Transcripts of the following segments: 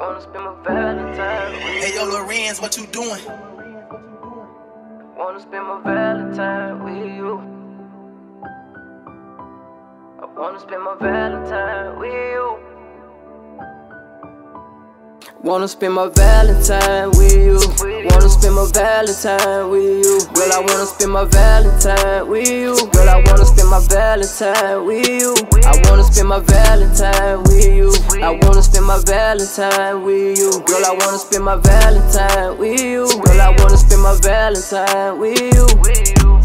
wanna spend my Valentine with Hey yo, Lorenz, what you doing? Wanna spend my Valentine with you. I wanna spend my Valentine with you. Wanna spend my Valentine with you. Valentine with you. Girl, I wanna spend my Valentine with you. Girl, I wanna spend my Valentine with you. I wanna spend my Valentine with you. I wanna spend my Valentine with you. Girl, I wanna spend my Valentine with you. Girl, I wanna spend my Valentine with you.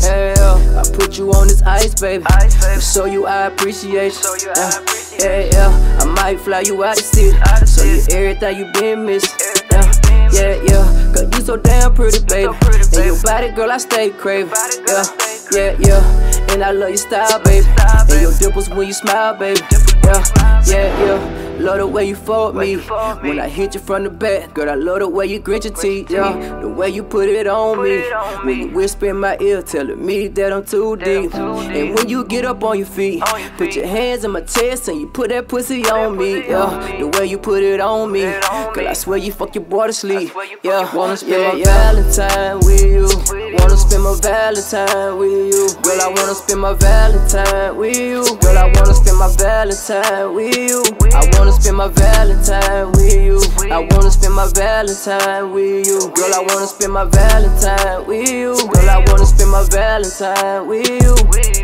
Yeah, I put you on this ice, baby. To show you I appreciate you. Yeah, yeah, yeah. I might fly you out the city. Show you everything you been missing. Yeah, yeah, yeah. So damn pretty, baby. And your body, girl, I stay craving. Yeah, yeah, yeah. And I love your style, baby. And your dimples when you smile, baby. Yeah, yeah, yeah. Love the way you fold me when I hit you from the back. Girl, I love the way you grit your teeth, yeah. The way you put it on me. When you whisper in my ear, telling me that I'm too deep. And when you get up on your feet, put your hands in my chest and you put that pussy on me, yeah. The way you put it on me, girl, I swear you fuck your boy to sleep, yeah. Wanna spend my Valentine with you. Wanna spend my Valentine with you. Girl, I wanna spend my Valentine with you. Girl, I wanna spend my Valentine with you. I wanna spend my Valentine with you. I wanna spend my Valentine with you. Girl, I wanna spend my Valentine with you. Girl, I wanna spend my Valentine with you.